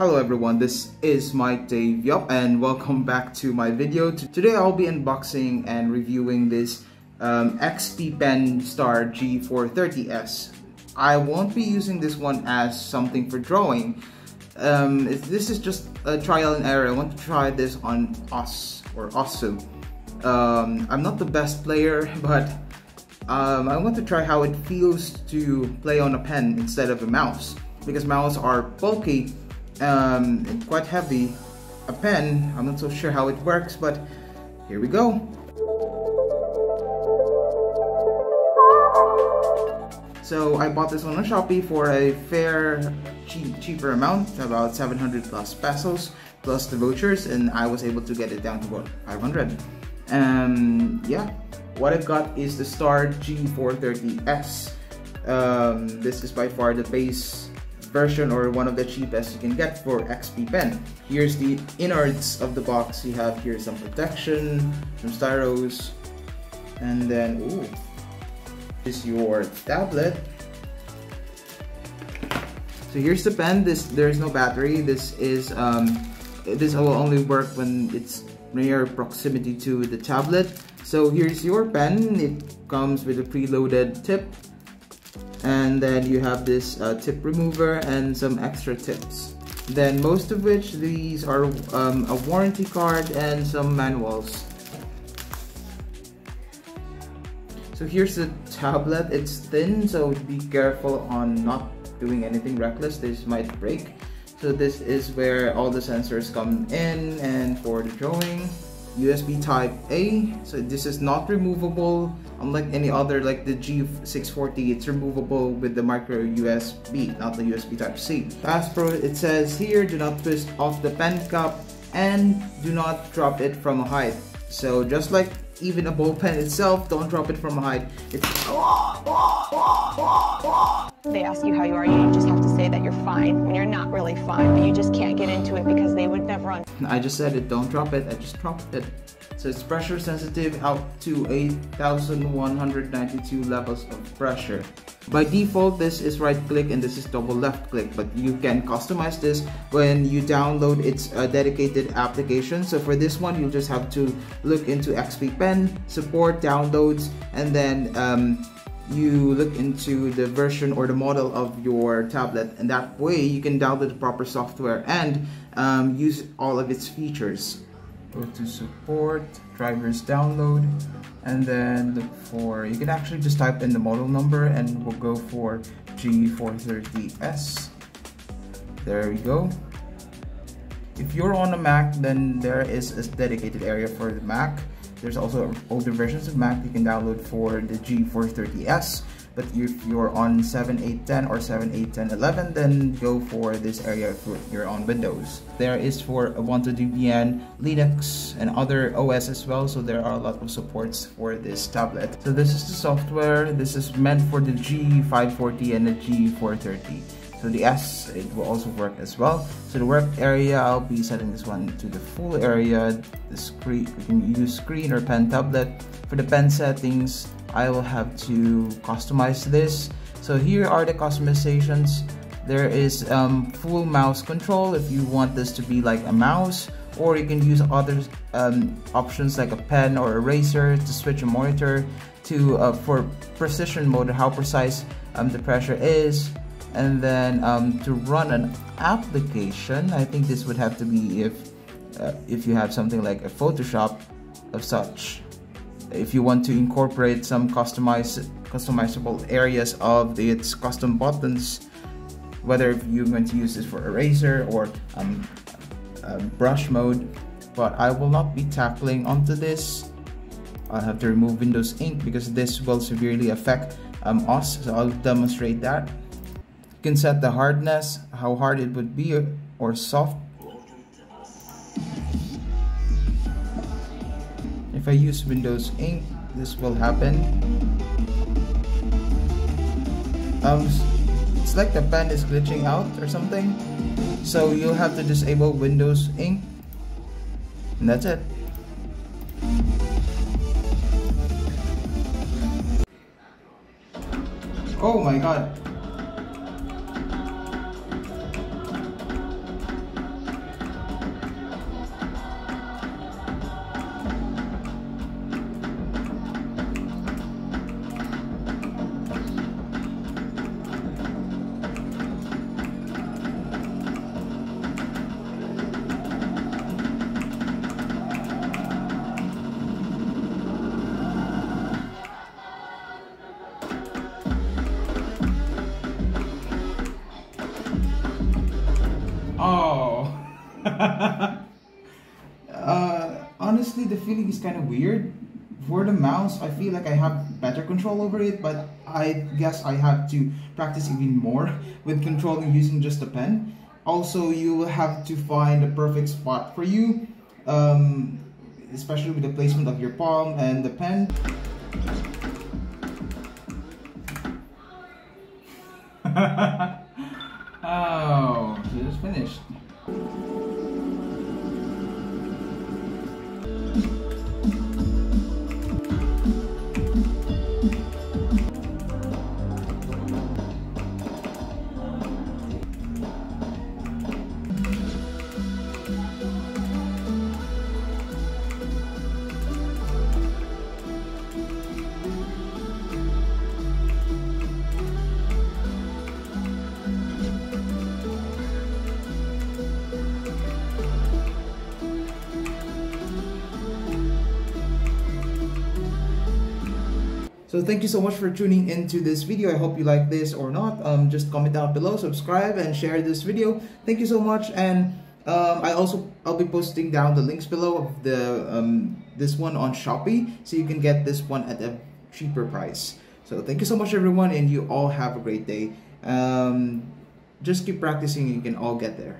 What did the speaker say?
Hello everyone, this is Mike Dave Yap and welcome back to my video. Today I'll be unboxing and reviewing this um, XP Pen Star G430S. I won't be using this one as something for drawing. Um, this is just a trial and error. I want to try this on OS or OSU. Um, I'm not the best player, but um, I want to try how it feels to play on a pen instead of a mouse because mouse are bulky um, and quite heavy. A pen, I'm not so sure how it works, but here we go. So I bought this one on Shopee for a fair, cheap, cheaper amount, about 700 plus pesos, plus the vouchers, and I was able to get it down to about 500. Um, yeah, what I've got is the Star G430S. Um, this is by far the base version or one of the cheapest you can get for XP Pen. Here's the innards of the box. You have here some protection, some styros, and then, ooh, is your tablet. So here's the pen. This There's no battery. This is, um, this will only work when it's near proximity to the tablet. So here's your pen. It comes with a preloaded tip and then you have this uh, tip remover and some extra tips. Then most of which these are um, a warranty card and some manuals. So here's the tablet. It's thin, so be careful on not doing anything reckless. This might break. So this is where all the sensors come in and for the drawing. USB type A. So this is not removable unlike any other like the G640 it's removable with the micro USB not the USB type C. Fast Pro it says here do not twist off the pen cap and do not drop it from a height. So just like even a ball pen itself, don't drop it from a height. It's they ask you how you are, you just have to say that you're fine when you're not really fine, but you just can't get into it because they would never run. I just said it, don't drop it, I just dropped it. So it's pressure sensitive out to 8,192 levels of pressure. By default, this is right click and this is double left click, but you can customize this when you download its uh, dedicated application. So for this one, you'll just have to look into XP Pen, support, downloads, and then um, you look into the version or the model of your tablet and that way you can download the proper software and um, use all of its features. Go to support drivers download and then look for you can actually just type in the model number and we'll go for G430S there we go. If you're on a Mac then there is a dedicated area for the Mac there's also older versions of Mac you can download for the G430S but if you're on 7810 or 781011 then go for this area for your own Windows. There is for Ubuntu Debian, Linux and other OS as well so there are a lot of supports for this tablet. So this is the software, this is meant for the G540 and the G430. So the S, it will also work as well. So the work area, I'll be setting this one to the full area. The screen, we can use screen or pen tablet. For the pen settings, I will have to customize this. So here are the customizations. There is um, full mouse control if you want this to be like a mouse or you can use other um, options like a pen or eraser to switch a monitor to uh, for precision mode how precise um, the pressure is and then um, to run an application I think this would have to be if uh, if you have something like a Photoshop of such. If you want to incorporate some customize customizable areas of its custom buttons whether you're going to use this for eraser or um, uh, brush mode. But I will not be tackling onto this. I'll have to remove Windows Ink because this will severely affect um, us so I'll demonstrate that you can set the hardness, how hard it would be or soft. If I use Windows Ink, this will happen. Um, it's like the pen is glitching out or something. So you'll have to disable Windows Ink. And that's it. Oh my god. Oh. uh, honestly, the feeling is kind of weird. For the mouse, I feel like I have better control over it, but I guess I have to practice even more with controlling using just a pen. Also, you will have to find the perfect spot for you, um, especially with the placement of your palm and the pen. so just finished. So thank you so much for tuning into this video. I hope you like this or not. Um, just comment down below, subscribe, and share this video. Thank you so much. And um, I also I'll be posting down the links below of the um, this one on Shopee, so you can get this one at a cheaper price. So thank you so much, everyone, and you all have a great day. Um, just keep practicing. You can all get there.